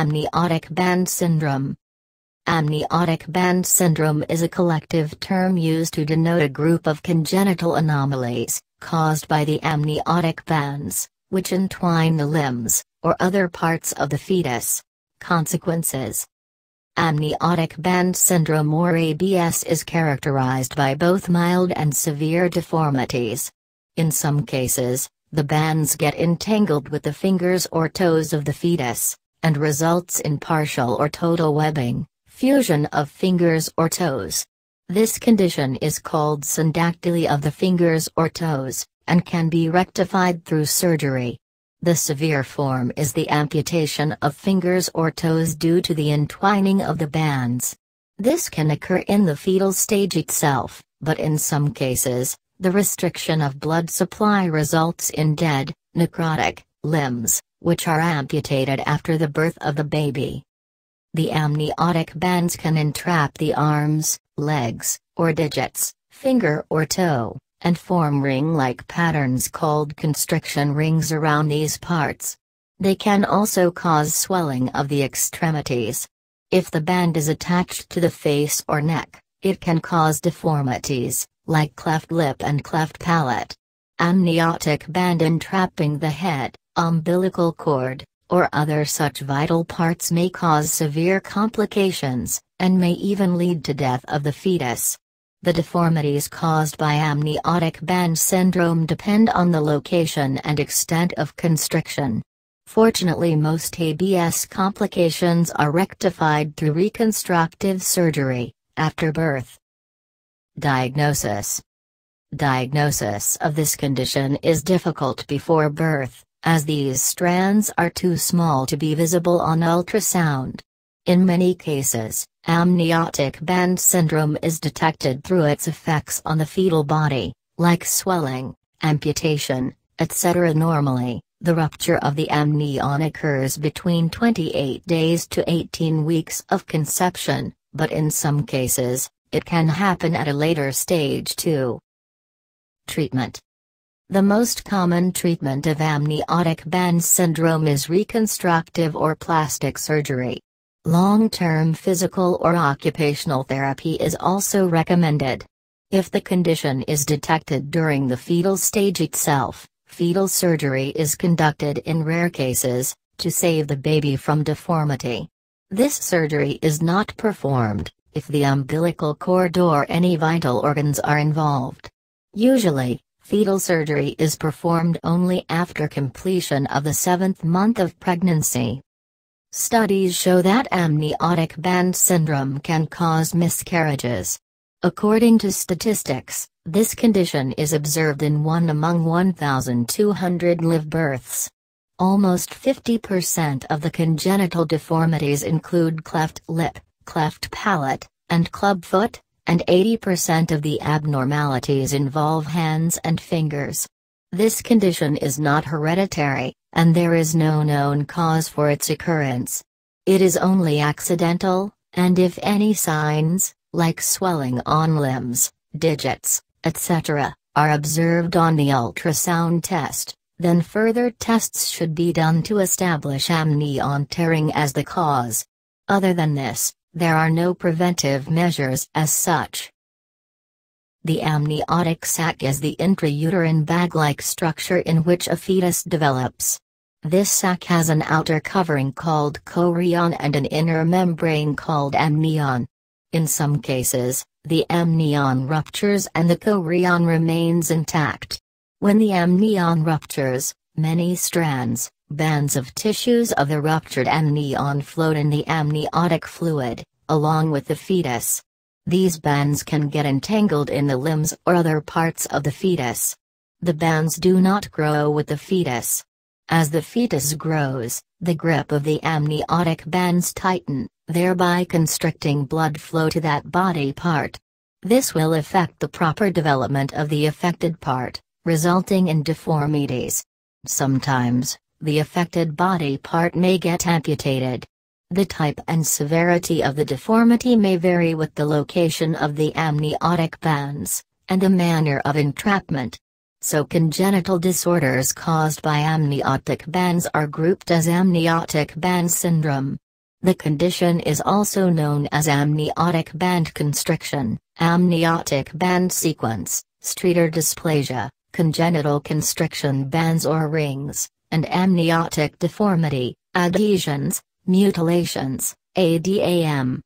Amniotic band syndrome. Amniotic band syndrome is a collective term used to denote a group of congenital anomalies, caused by the amniotic bands, which entwine the limbs, or other parts of the fetus. Consequences Amniotic band syndrome or ABS is characterized by both mild and severe deformities. In some cases, the bands get entangled with the fingers or toes of the fetus, and results in partial or total webbing, fusion of fingers or toes. This condition is called syndactyly of the fingers or toes, and can be rectified through surgery. The severe form is the amputation of fingers or toes due to the entwining of the bands. This can occur in the fetal stage itself, but in some cases, the restriction of blood supply results in dead, necrotic, limbs, which are amputated after the birth of the baby. The amniotic bands can entrap the arms, legs, or digits, finger or toe, and form ring-like patterns called constriction rings around these parts. They can also cause swelling of the extremities. If the band is attached to the face or neck, it can cause deformities, like cleft lip and cleft palate. Amniotic band entrapping the head, umbilical cord, or other such vital parts may cause severe complications, and may even lead to death of the fetus. The deformities caused by amniotic band syndrome depend on the location and extent of constriction. Fortunately most ABS complications are rectified through reconstructive surgery, after birth. Diagnosis Diagnosis of this condition is difficult before birth, as these strands are too small to be visible on ultrasound. In many cases, amniotic band syndrome is detected through its effects on the fetal body, like swelling, amputation, etc. Normally, the rupture of the amnion occurs between 28 days to 18 weeks of conception, but in some cases, it can happen at a later stage too. Treatment The most common treatment of amniotic band syndrome is reconstructive or plastic surgery. Long-term physical or occupational therapy is also recommended. If the condition is detected during the fetal stage itself, fetal surgery is conducted in rare cases, to save the baby from deformity. This surgery is not performed, if the umbilical cord or any vital organs are involved. Usually, fetal surgery is performed only after completion of the seventh month of pregnancy. Studies show that amniotic band syndrome can cause miscarriages. According to statistics, this condition is observed in 1 among 1,200 live births. Almost 50% of the congenital deformities include cleft lip, cleft palate, and clubfoot, and 80% of the abnormalities involve hands and fingers. This condition is not hereditary, and there is no known cause for its occurrence. It is only accidental, and if any signs, like swelling on limbs, digits, etc., are observed on the ultrasound test, then further tests should be done to establish amnion tearing as the cause. Other than this, there are no preventive measures as such. The amniotic sac is the intrauterine bag-like structure in which a fetus develops. This sac has an outer covering called chorion and an inner membrane called amnion. In some cases, the amnion ruptures and the chorion remains intact. When the amnion ruptures, many strands, bands of tissues of the ruptured amnion float in the amniotic fluid, along with the fetus. These bands can get entangled in the limbs or other parts of the fetus. The bands do not grow with the fetus. As the fetus grows, the grip of the amniotic bands tighten, thereby constricting blood flow to that body part. This will affect the proper development of the affected part, resulting in deformities. Sometimes, the affected body part may get amputated. The type and severity of the deformity may vary with the location of the amniotic bands, and the manner of entrapment. So congenital disorders caused by amniotic bands are grouped as amniotic band syndrome. The condition is also known as amniotic band constriction, amniotic band sequence, streeter dysplasia, congenital constriction bands or rings, and amniotic deformity, adhesions, mutilations, ADAM.